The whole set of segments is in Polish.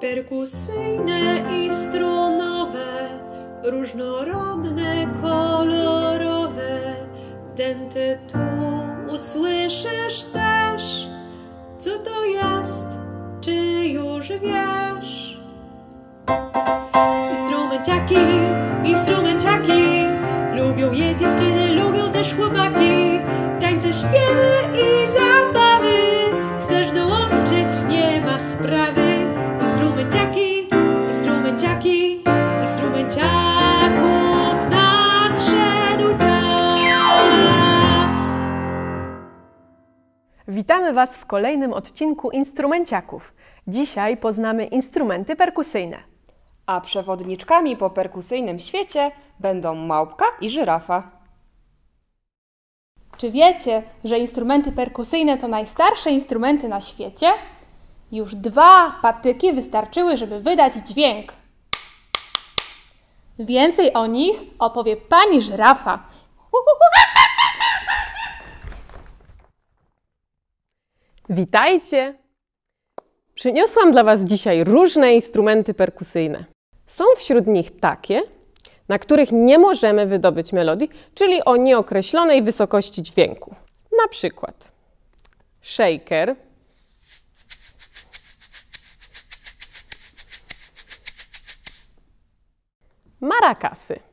Perkusyjne i strunowe, różnorodne, kolorowe. Ten tytuł usłyszysz też. Co to jest? Czy już wiesz? Instrumenciaki, instrumenciaki Lubią je dziewczyny, Witamy Was w kolejnym odcinku Instrumenciaków. Dzisiaj poznamy instrumenty perkusyjne. A przewodniczkami po perkusyjnym świecie będą małpka i żyrafa. Czy wiecie, że instrumenty perkusyjne to najstarsze instrumenty na świecie? Już dwa patyki wystarczyły, żeby wydać dźwięk. Więcej o nich opowie pani żyrafa. Witajcie! Przyniosłam dla Was dzisiaj różne instrumenty perkusyjne. Są wśród nich takie, na których nie możemy wydobyć melodii, czyli o nieokreślonej wysokości dźwięku. Na przykład shaker, marakasy.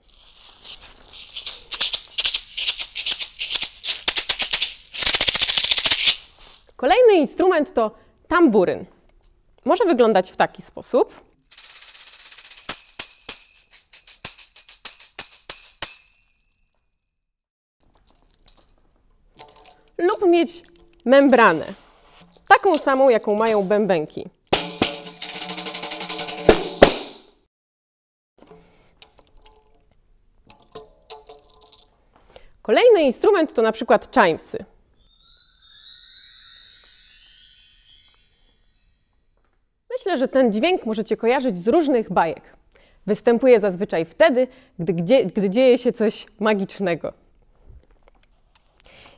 Kolejny instrument to tamburyn. Może wyglądać w taki sposób. Lub mieć membranę, taką samą, jaką mają bębenki. Kolejny instrument to na przykład chimesy. Że ten dźwięk możecie kojarzyć z różnych bajek. Występuje zazwyczaj wtedy, gdy, gdzie, gdy dzieje się coś magicznego.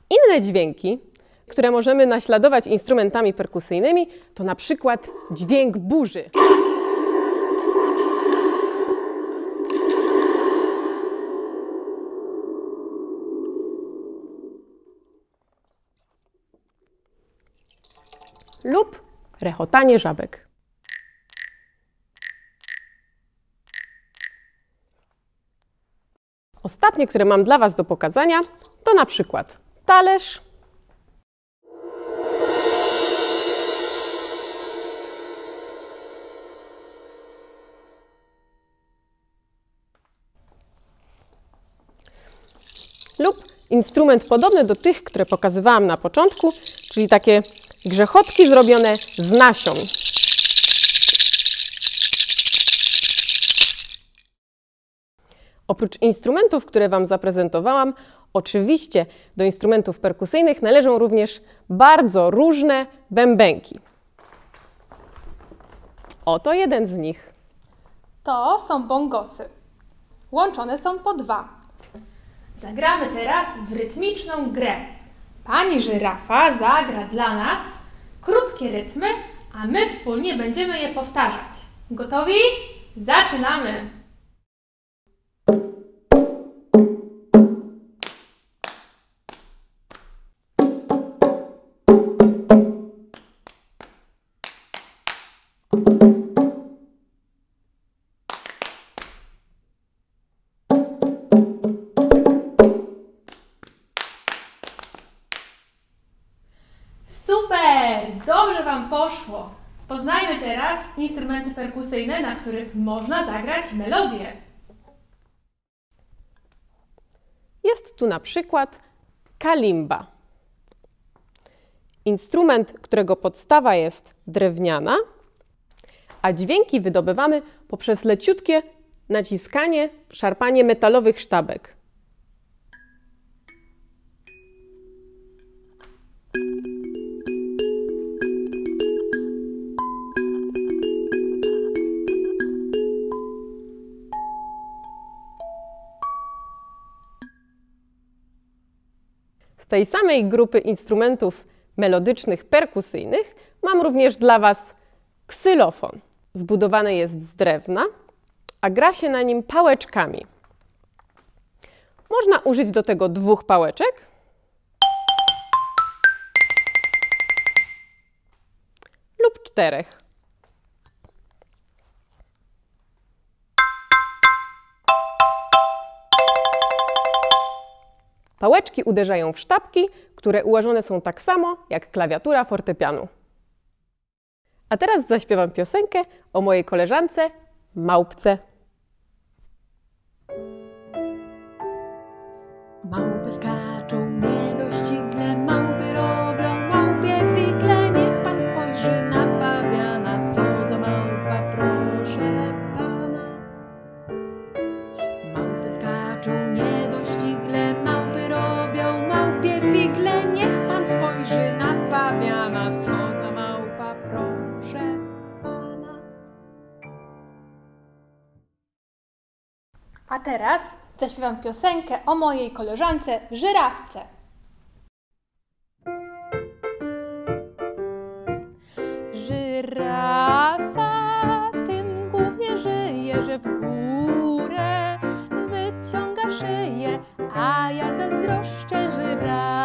Inne dźwięki, które możemy naśladować instrumentami perkusyjnymi, to na przykład dźwięk burzy. Lub rechotanie żabek. Ostatnie, które mam dla Was do pokazania, to na przykład talerz, lub instrument podobny do tych, które pokazywałam na początku, czyli takie grzechotki zrobione z nasion. Oprócz instrumentów, które Wam zaprezentowałam, oczywiście do instrumentów perkusyjnych należą również bardzo różne bębenki. Oto jeden z nich. To są bongosy. Łączone są po dwa. Zagramy teraz w rytmiczną grę. Pani żyrafa zagra dla nas krótkie rytmy, a my wspólnie będziemy je powtarzać. Gotowi? Zaczynamy! Dobrze Wam poszło. Poznajmy teraz instrumenty perkusyjne, na których można zagrać melodię. Jest tu na przykład kalimba. Instrument, którego podstawa jest drewniana, a dźwięki wydobywamy poprzez leciutkie naciskanie, szarpanie metalowych sztabek. Tej samej grupy instrumentów melodycznych, perkusyjnych mam również dla Was ksylofon. Zbudowane jest z drewna, a gra się na nim pałeczkami. Można użyć do tego dwóch pałeczek lub czterech. Pałeczki uderzają w sztabki, które ułożone są tak samo jak klawiatura fortepianu. A teraz zaśpiewam piosenkę o mojej koleżance Małpce. Małpy teraz zaśpiewam piosenkę o mojej koleżance żyrafce. Żyrafa tym głównie żyje, że w górę wyciąga szyję, a ja zazdroszczę żyrafie.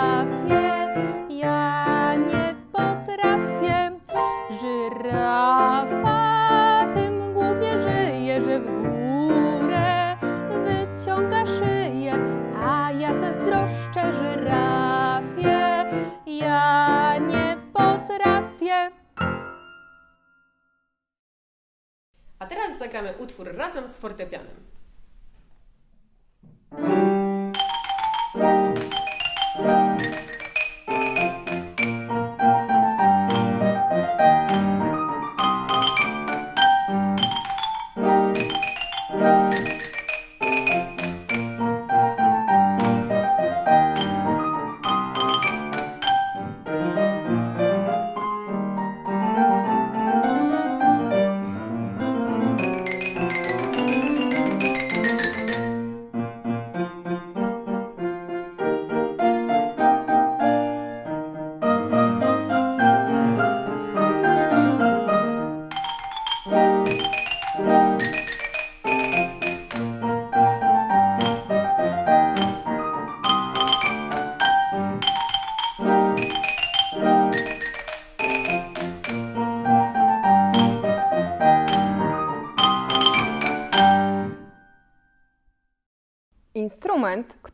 Zagramy utwór razem z fortepianem.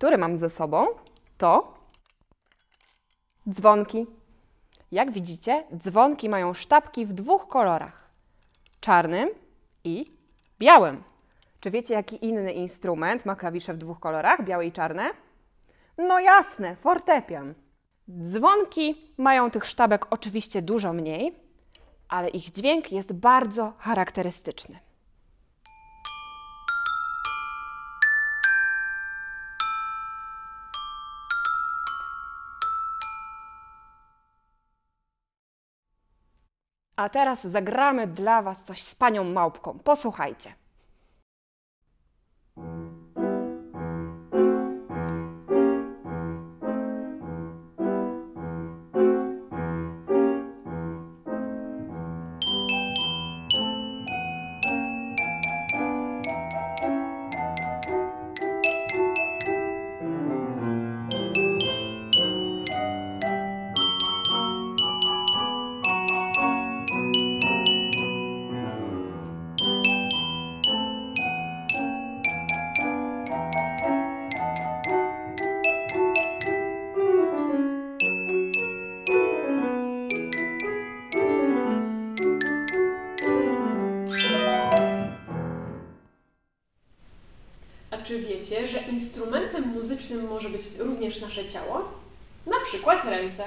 Który mam ze sobą, to dzwonki. Jak widzicie, dzwonki mają sztabki w dwóch kolorach: czarnym i białym. Czy wiecie, jaki inny instrument ma klawisze w dwóch kolorach, białe i czarne? No jasne, fortepian. Dzwonki mają tych sztabek oczywiście dużo mniej, ale ich dźwięk jest bardzo charakterystyczny. A teraz zagramy dla Was coś z panią małpką. Posłuchajcie. Wiecie, że instrumentem muzycznym może być również nasze ciało? Na przykład ręce.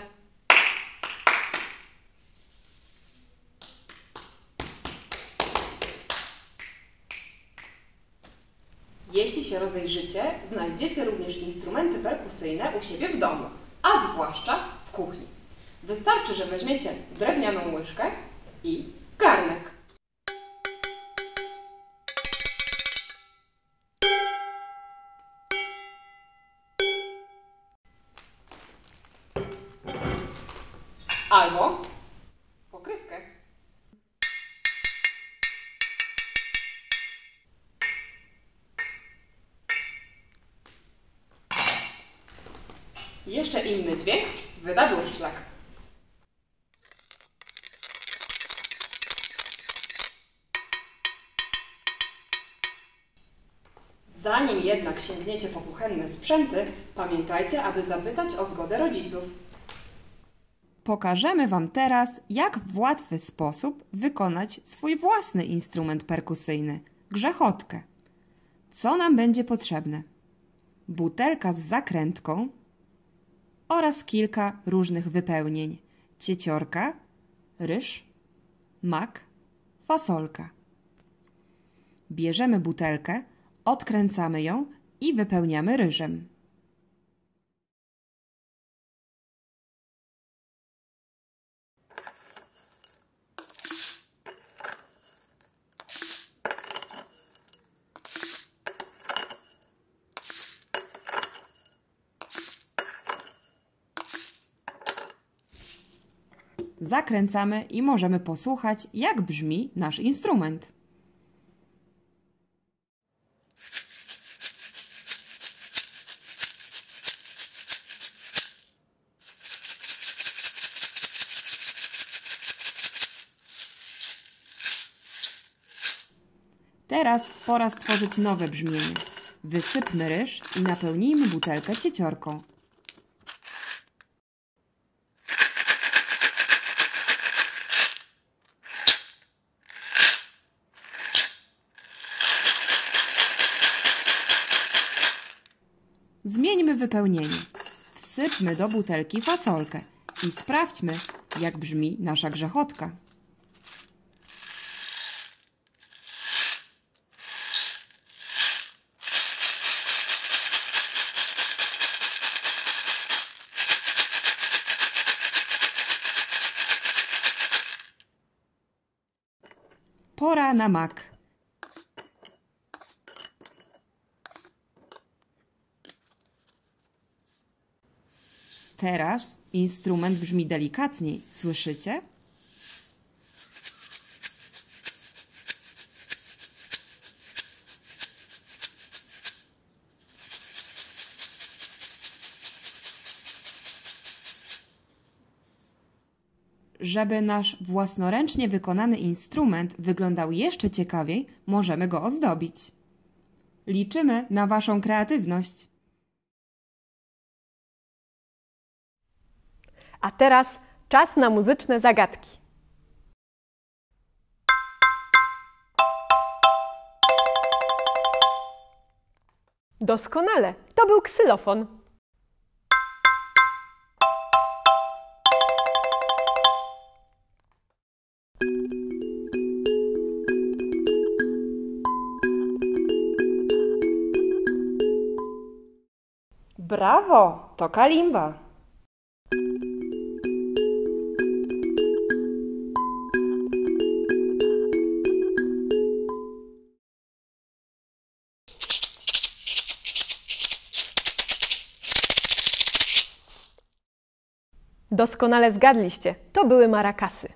Jeśli się rozejrzycie, znajdziecie również instrumenty perkusyjne u siebie w domu, a zwłaszcza w kuchni. Wystarczy, że weźmiecie drewnianą łyżkę i garnek. albo pokrywkę. Jeszcze inny dźwięk wyda durszlak. Zanim jednak sięgniecie po kuchenne sprzęty, pamiętajcie, aby zapytać o zgodę rodziców. Pokażemy Wam teraz, jak w łatwy sposób wykonać swój własny instrument perkusyjny grzechotkę. Co nam będzie potrzebne? Butelka z zakrętką oraz kilka różnych wypełnień: cieciorka, ryż, mak, fasolka. Bierzemy butelkę, odkręcamy ją i wypełniamy ryżem. Zakręcamy i możemy posłuchać, jak brzmi nasz instrument. Teraz pora stworzyć nowe brzmienie. Wysypmy ryż i napełnijmy butelkę cieciorką. Wypełnienie. Wsypmy do butelki fasolkę i sprawdźmy, jak brzmi nasza grzechotka. Pora na mak. Teraz instrument brzmi delikatniej. Słyszycie? Żeby nasz własnoręcznie wykonany instrument wyglądał jeszcze ciekawiej, możemy go ozdobić. Liczymy na Waszą kreatywność. A teraz czas na muzyczne zagadki. Doskonale, to był ksylofon. Brawo, to kalimba. Doskonale zgadliście, to były marakasy.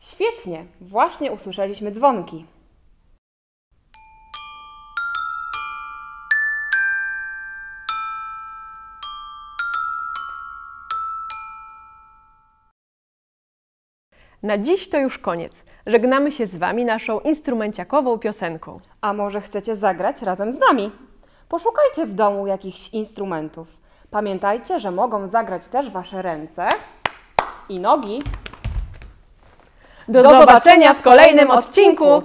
Świetnie, właśnie usłyszeliśmy dzwonki. Na dziś to już koniec. Żegnamy się z Wami naszą instrumenciakową piosenką. A może chcecie zagrać razem z nami? Poszukajcie w domu jakichś instrumentów. Pamiętajcie, że mogą zagrać też Wasze ręce i nogi. Do zobaczenia w kolejnym odcinku!